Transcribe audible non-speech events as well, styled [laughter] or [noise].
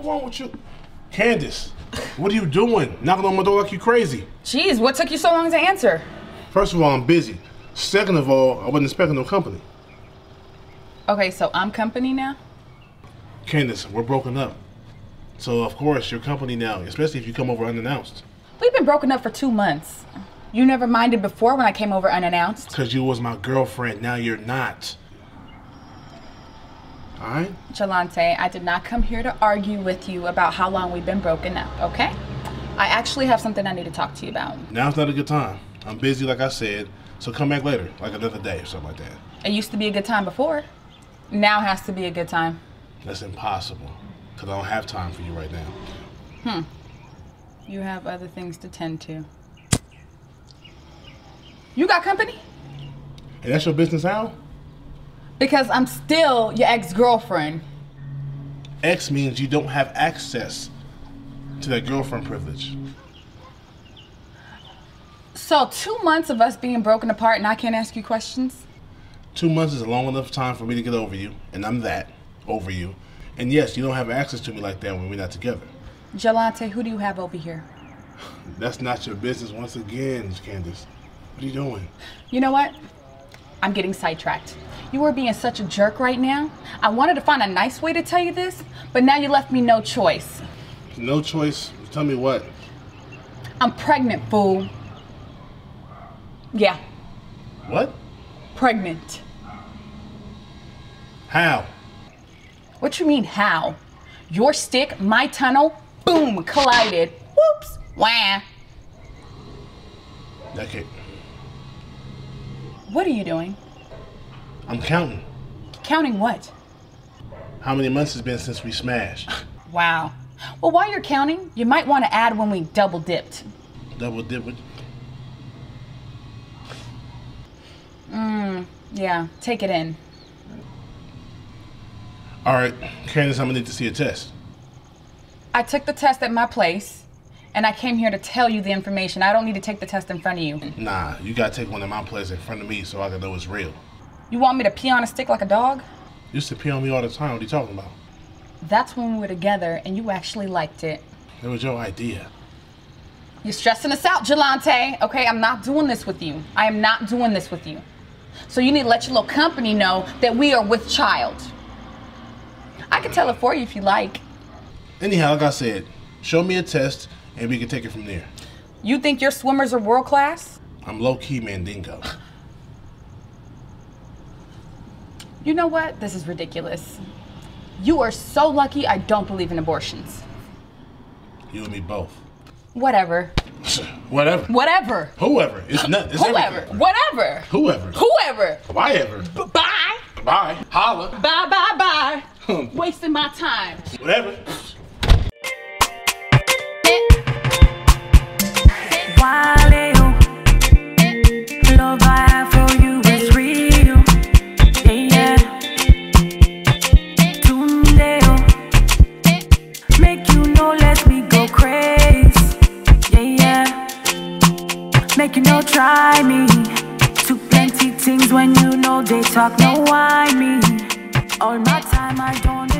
hell wrong with you? Kandace, what are you doing? Knocking on my door like you crazy. Jeez, what took you so long to answer? First of all, I'm busy. Second of all, I wasn't expecting no company. Okay, so I'm company now? Kandace, we're broken up. So of course you're company now, especially if you come over unannounced. We've been broken up for two months. You never minded before when I came over unannounced. Cause you was my girlfriend, now you're not. Alright? Jalanté, I did not come here to argue with you about how long we've been broken up, okay? I actually have something I need to talk to you about. Now's not a good time. I'm busy like I said, so come back later, like another day or something like that. It used to be a good time before. Now has to be a good time. That's impossible. Cause I don't have time for you right now. Hmm. You have other things to tend to. You got company? And that's your business how? Because I'm still your ex-girlfriend. X means you don't have access to that girlfriend privilege. So two months of us being broken apart and I can't ask you questions? Two months is a long enough time for me to get over you, and I'm that, over you. And yes, you don't have access to me like that when we're not together. Jalanté, who do you have over here? [sighs] That's not your business once again, Kandace. What are you doing? You know what? I'm getting sidetracked. You are being such a jerk right now. I wanted to find a nice way to tell you this, but now you left me no choice. No choice? Tell me what? I'm pregnant, fool. Yeah. What? Pregnant. How? What you mean, how? Your stick, my tunnel, boom, collided. Whoops, wah. Okay. What are you doing? I'm counting. Counting what? How many months has been since we smashed? [laughs] Wow. Well, while you're counting, you might want to add when we double dipped. Double dipped? Mmm, yeah, take it in. All right, Kandace, I'm gonna need to see a test. I took the test at my place, and I came here to tell you the information. I don't need to take the test in front of you. Nah, you gotta take one of my place in front of me so I can know it's real. You want me to pee on a stick like a dog? You used to pee on me all the time. What are you talking about? That's when we were together and you actually liked it. It was your idea. You're stressing us out, Jalanté. Okay, I'm not doing this with you. I am not doing this with you. So you need to let your little company know that we are with child. I can tell it for you if you like. Anyhow, like I said, show me a test and we can take it from there. You think your swimmers are world class? I'm low key Mandingo. You know what? This is ridiculous. You are so lucky I don't believe in abortions. You and me both. Whatever. [laughs] Whatever. Whatever. Whoever. It's not. It's Whoever. everything. Whatever. Whoever. Whoever. Why ever? B- bye. Bye. Holla. Bye bye bye. [laughs] Wasting my time. Whatever. Make try me. Too plenty things when you know they talk, no why me. All my time I don't